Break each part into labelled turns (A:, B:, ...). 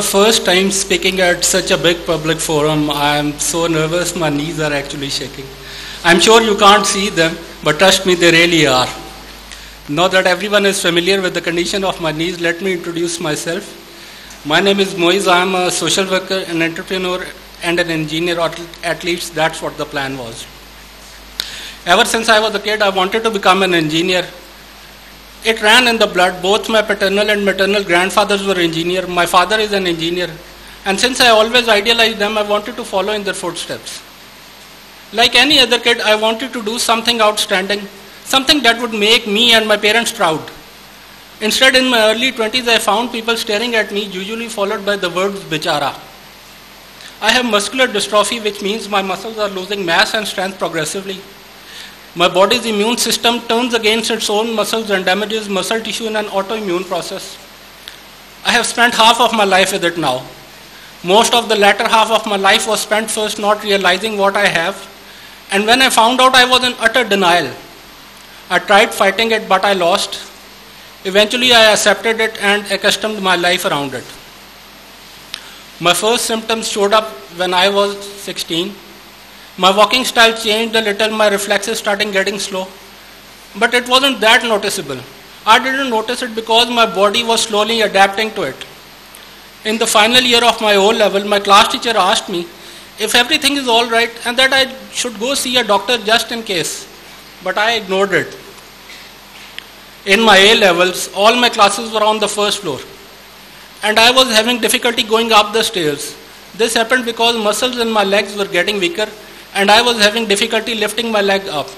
A: The first time speaking at such a big public forum, I am so nervous, my knees are actually shaking. I'm sure you can't see them, but trust me, they really are. Now that everyone is familiar with the condition of my knees, let me introduce myself. My name is Moezz. I am a social worker, an entrepreneur, and an engineer, at least that's what the plan was. Ever since I was a kid, I wanted to become an engineer. It ran in the blood. Both my paternal and maternal grandfathers were engineers. My father is an engineer. And since I always idealized them, I wanted to follow in their footsteps. Like any other kid, I wanted to do something outstanding, something that would make me and my parents proud. Instead, in my early 20s, I found people staring at me, usually followed by the words bichara. I have muscular dystrophy, which means my muscles are losing mass and strength progressively. My body's immune system turns against its own muscles and damages muscle tissue in an autoimmune process. I have spent half of my life with it now. Most of the latter half of my life was spent first not realizing what I have, and when I found out, I was in utter denial. I tried fighting it, but I lost. Eventually, I accepted it and accustomed my life around it. My first symptoms showed up when I was 16. My walking style changed a little, my reflexes started getting slow. But it wasn't that noticeable. I didn't notice it because my body was slowly adapting to it. In the final year of my O level, my class teacher asked me if everything is all right and that I should go see a doctor just in case. But I ignored it. In my A levels, all my classes were on the first floor. And I was having difficulty going up the stairs. This happened because muscles in my legs were getting weaker and I was having difficulty lifting my leg up.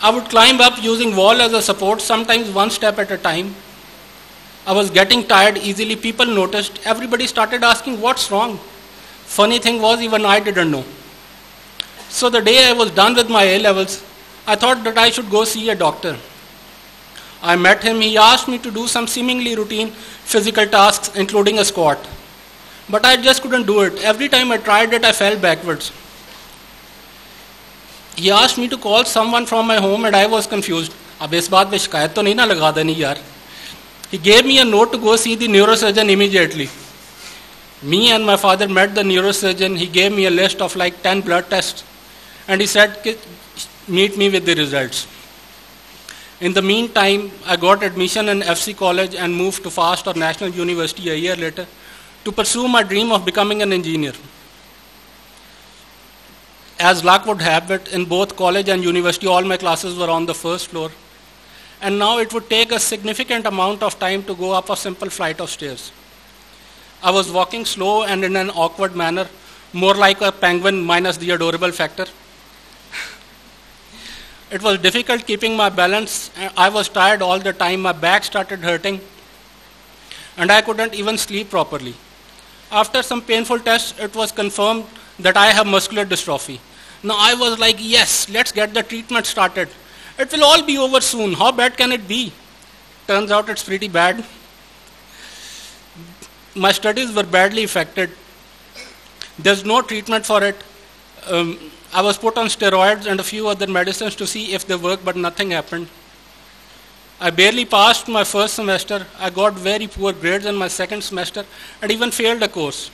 A: I would climb up using wall as a support, sometimes one step at a time. I was getting tired easily. People noticed. Everybody started asking, What's wrong? Funny thing was, even I didn't know. So the day I was done with my A levels, I thought that I should go see a doctor. I met him. He asked me to do some seemingly routine physical tasks, including a squat. But I just couldn't do it. Every time I tried it, I fell backwards He asked me to call someone from my home and I was confused. अब इस बात पे शिकायत तो नहीं ना लगा देनी यार He gave me a note to go see the neurosurgeon immediately. Me and my father met the neurosurgeon. He gave me a list of like 10 blood tests and he said, meet me with the results. In the meantime, I got admission in FC College and moved to FAST or National University a year later to pursue my dream of becoming an engineer. As luck would have it, in both college and university, all my classes were on the first floor. And now it would take a significant amount of time to go up a simple flight of stairs. I was walking slow and in an awkward manner, more like a penguin minus the adorable factor. it was difficult keeping my balance. I was tired all the time. My back started hurting. And I couldn't even sleep properly. After some painful tests, it was confirmed that I have muscular dystrophy. Now I was like, yes, let's get the treatment started. It will all be over soon. How bad can it be? Turns out it's pretty bad. My studies were badly affected. There's no treatment for it. Um, I was put on steroids and a few other medicines to see if they work, but nothing happened. I barely passed my first semester. I got very poor grades in my second semester and even failed a course.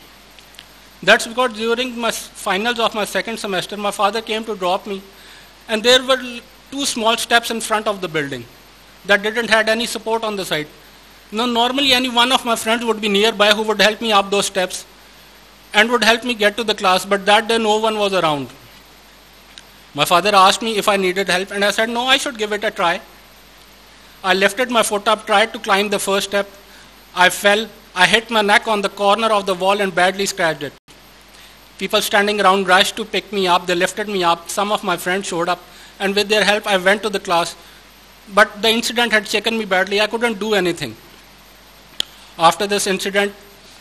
A: That's because during my finals of my second semester, my father came to drop me, and there were two small steps in front of the building that didn't had any support on the side. Now, normally any one of my friends would be nearby who would help me up those steps and would help me get to the class, but that day no one was around. My father asked me if I needed help, and I said, no, I should give it a try. I lifted my foot up, tried to climb the first step. I fell. I hit my neck on the corner of the wall and badly scratched it. People standing around rushed to pick me up. They lifted me up. Some of my friends showed up, and with their help, I went to the class. But the incident had shaken me badly. I couldn't do anything. After this incident,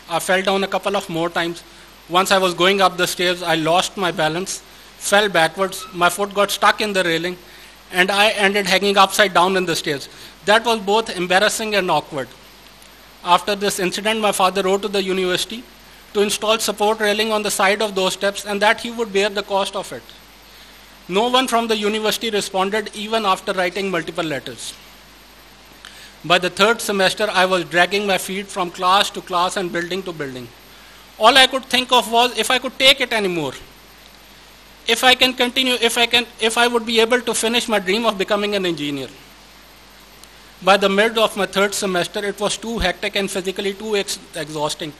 A: I fell down a couple of more times. Once I was going up the stairs, I lost my balance, fell backwards. My foot got stuck in the railing, and I ended hanging upside down in the stairs. That was both embarrassing and awkward. After this incident, my father wrote to the university to install support railing on the side of those steps and that he would bear the cost of it. No one from the university responded even after writing multiple letters. By the third semester, I was dragging my feet from class to class and building to building. All I could think of was if I could take it anymore. If I can continue, if I, can, if I would be able to finish my dream of becoming an engineer. By the mid of my third semester, it was too hectic and physically too ex- exhausting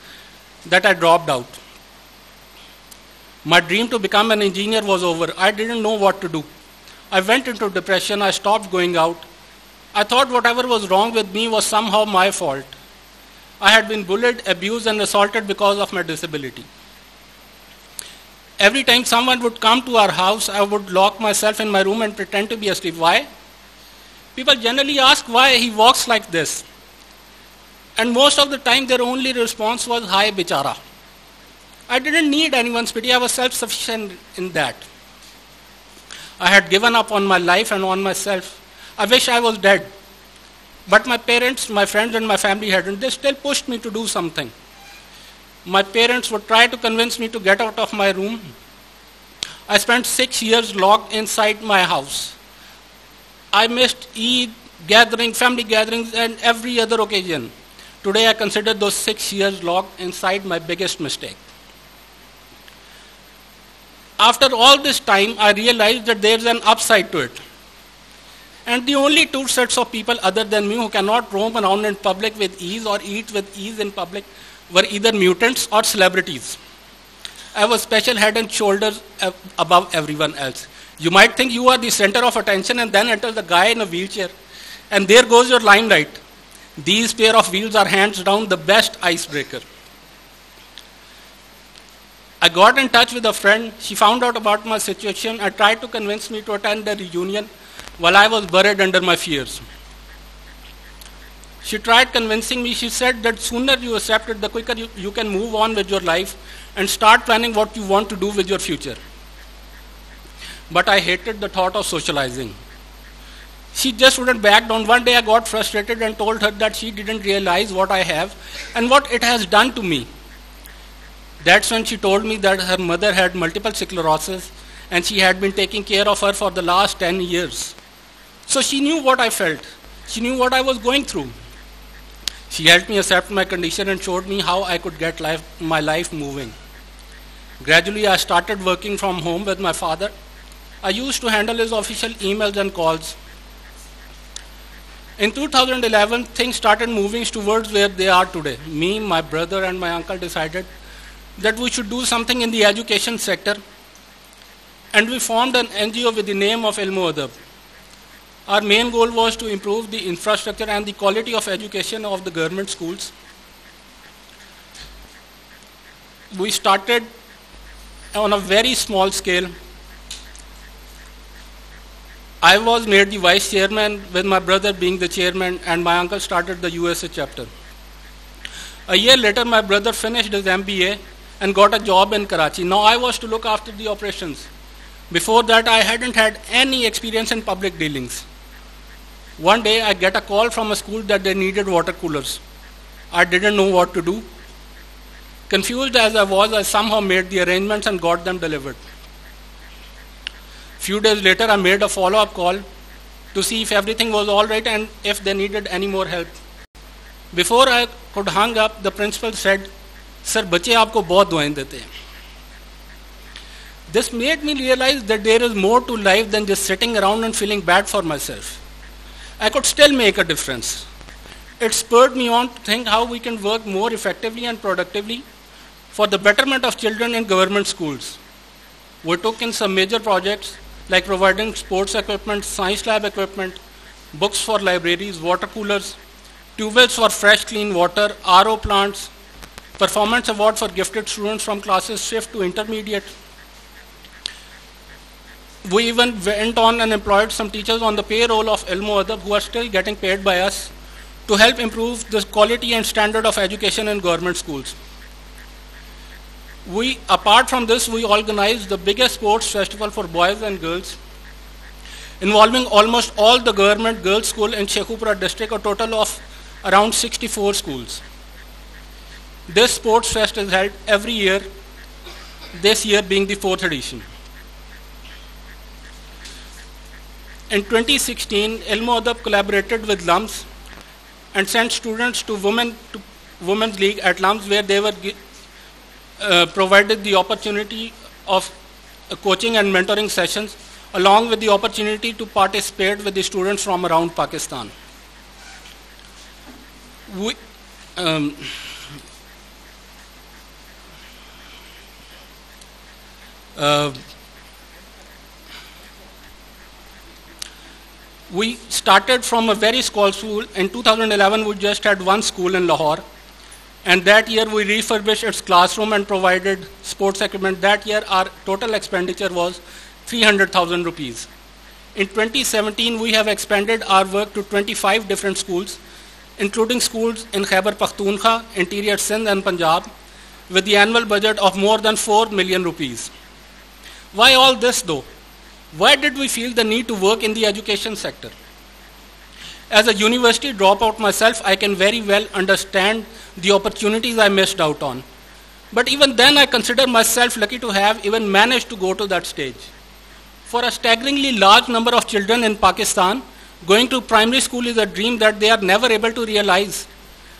A: that I dropped out. My dream to become an engineer was over. I didn't know what to do. I went into depression. I stopped going out. I thought whatever was wrong with me was somehow my fault. I had been bullied, abused, and assaulted because of my disability. Every time someone would come to our house, I would lock myself in my room and pretend to be asleep. Why? People generally ask why he walks like this. And most of the time, their only response was, Hi, bichara. I didn't need anyone's pity, I was self sufficient in that. I had given up on my life and on myself. I wish I was dead. But my parents, my friends, and my family hadn't. They still pushed me to do something. My parents would try to convince me to get out of my room. I spent six years locked inside my house. I missed Eid, gathering, family gatherings, and every other occasion. Today I consider those six years locked inside my biggest mistake. After all this time, I realized that there's an upside to it. And the only two sets of people other than me who cannot roam around in public with ease or eat with ease in public were either mutants or celebrities. I was special head and shoulders above everyone else. You might think you are the center of attention and then enter the guy in a wheelchair. And there goes your limelight. These pair of wheels are hands down the best icebreaker. I got in touch with a friend. She found out about my situation and tried to convince me to attend the reunion while I was buried under my fears. She tried convincing me. She said that sooner you accept it, the quicker you, you can move on with your life and start planning what you want to do with your future. But I hated the thought of socializing. She just wouldn't back down. One day I got frustrated and told her that she didn't realize what I have and what it has done to me. That's when she told me that her mother had multiple sclerosis and she had been taking care of her for the last 10 years. So she knew what I felt. She knew what I was going through. She helped me accept my condition and showed me how I could get life, my life moving. Gradually, I started working from home with my father. I used to handle his official emails and calls. In 2011, things started moving towards where they are today. Me, my brother, and my uncle decided that we should do something in the education sector, and we formed an NGO with the name of Ilm-o-Adab. Our main goal was to improve the infrastructure and the quality of education of the government schools. We started on a very small scale. I was made the vice chairman with my brother being the chairman and my uncle started the USA chapter. A year later, my brother finished his MBA and got a job in Karachi. Now I was to look after the operations. Before that, I hadn't had any experience in public dealings. One day I get a call from a school that they needed water coolers. I didn't know what to do. Confused as I was, I somehow made the arrangements and got them delivered. Few days later, I made a follow-up call to see if everything was all right and if they needed any more help. Before I could hang up, the principal said, "Sir, बच्चे आपको बहुत दुआएं देते हैं." This made me realize that there is more to life than just sitting around and feeling bad for myself. I could still make a difference. It spurred me on to think how we can work more effectively and productively for the betterment of children in government schools. We took in some major projects like providing sports equipment, science lab equipment, books for libraries, water coolers, tubewells for fresh clean water, RO plants, performance award for gifted students from classes shift to intermediate, we even went on and employed some teachers on the payroll of Ilm-o-Adab who are still getting paid by us to help improve the quality and standard of education in government schools. We, apart from this, we organized the biggest sports festival for boys and girls involving almost all the government girls' school in Sheikhupura district, a total of around 64 schools. This sports fest is held every year, this year being the fourth edition. In 2016, Ilm-o-Adab collaborated with LUMS and sent students to women to women's league at LUMS where they were provided the opportunity of uh, coaching and mentoring sessions along with the opportunity to participate with the students from around Pakistan. We, um, uh, we started from a very small school. In 2011, we just had one school in Lahore. And that year, we refurbished its classroom and provided sports equipment. That year, our total expenditure was 300,000 rupees. In 2017, we have expanded our work to 25 different schools, including schools in Khyber Pakhtunkhwa, Interior Sindh and Punjab, with the annual budget of more than 4 million rupees. Why all this though? Why did we feel the need to work in the education sector? As a university dropout myself, I can very well understand the opportunities I missed out on. But even then, I consider myself lucky to have even managed to go to that stage. For a staggeringly large number of children in Pakistan, going to primary school is a dream that they are never able to realize.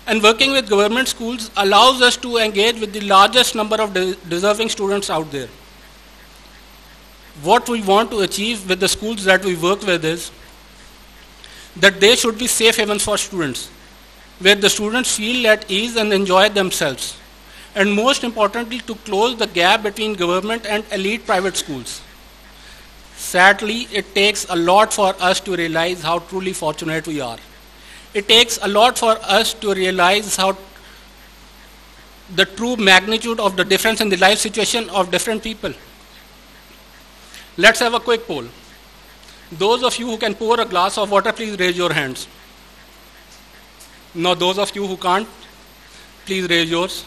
A: And working with government schools allows us to engage with the largest number of de deserving students out there what we want to achieve with the schools that we work with is that they should be safe havens for students, where the students feel at ease and enjoy themselves. And most importantly, to close the gap between government and elite private schools. Sadly, it takes a lot for us to realize how truly fortunate we are. It takes a lot for us to realize how the true magnitude of the difference in the life situation of different people. Let's have a quick poll. Those of you who can pour a glass of water, please raise your hands. Now, those of you who can't, please raise yours.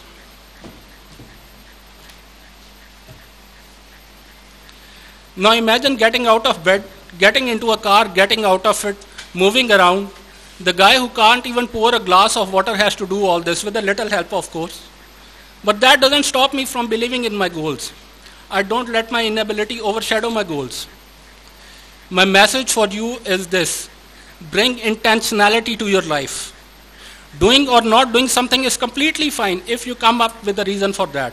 A: Now imagine getting out of bed, getting into a car, getting out of it, moving around. The guy who can't even pour a glass of water has to do all this with a little help, of course. But that doesn't stop me from believing in my goals. I don't let my inability overshadow my goals. My message for you is this bring intentionality to your life. Doing or not doing something is completely fine if you come up with a reason for that.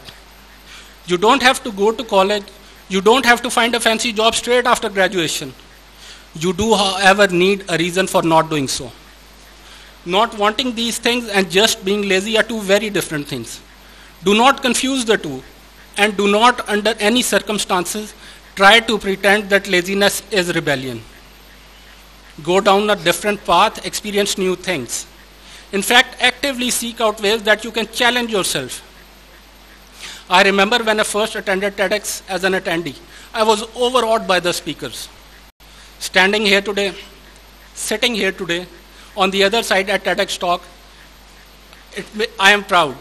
A: You don't have to go to college. You don't have to find a fancy job straight after graduation. You do, however, need a reason for not doing so. Not wanting these things and just being lazy are two very different things. Do not confuse the two and do not under any circumstances try to pretend that laziness is rebellion. Go down a different path, experience new things. In fact, actively seek out ways that you can challenge yourself. I remember when I first attended TEDx as an attendee, I was overawed by the speakers. Standing here today, sitting here today, on the other side at TEDx talk, it, I am proud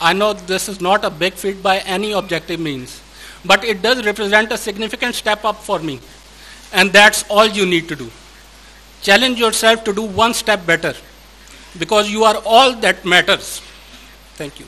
A: I know this is not a big feat by any objective means, but it does represent a significant step up for me. And that's all you need to do. Challenge yourself to do one step better because you are all that matters. Thank you.